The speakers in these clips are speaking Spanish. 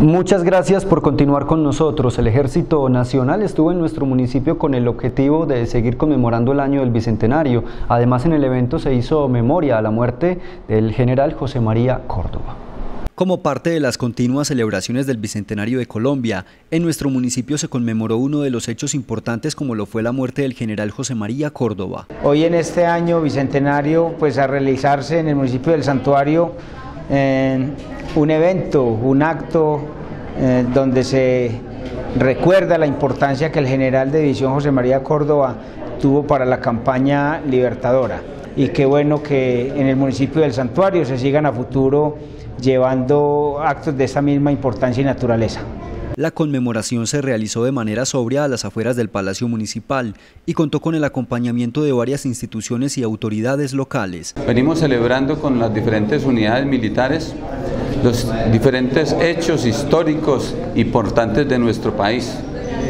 Muchas gracias por continuar con nosotros. El Ejército Nacional estuvo en nuestro municipio con el objetivo de seguir conmemorando el año del Bicentenario. Además, en el evento se hizo memoria a la muerte del general José María Córdoba. Como parte de las continuas celebraciones del Bicentenario de Colombia, en nuestro municipio se conmemoró uno de los hechos importantes como lo fue la muerte del general José María Córdoba. Hoy en este año Bicentenario, pues a realizarse en el municipio del Santuario, un evento, un acto eh, donde se recuerda la importancia que el general de división José María Córdoba tuvo para la campaña libertadora. Y qué bueno que en el municipio del Santuario se sigan a futuro llevando actos de esa misma importancia y naturaleza. La conmemoración se realizó de manera sobria a las afueras del Palacio Municipal y contó con el acompañamiento de varias instituciones y autoridades locales. Venimos celebrando con las diferentes unidades militares los diferentes hechos históricos importantes de nuestro país.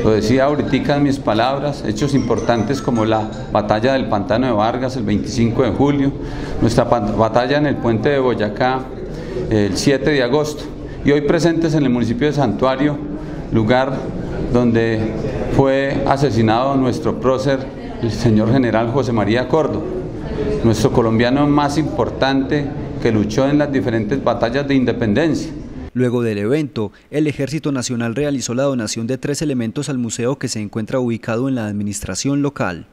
Lo decía ahorita en mis palabras, hechos importantes como la batalla del Pantano de Vargas el 25 de julio, nuestra batalla en el puente de Boyacá el 7 de agosto y hoy presentes en el municipio de Santuario lugar donde fue asesinado nuestro prócer, el señor general José María Córdoba, nuestro colombiano más importante que luchó en las diferentes batallas de independencia. Luego del evento, el Ejército Nacional realizó la donación de tres elementos al museo que se encuentra ubicado en la administración local.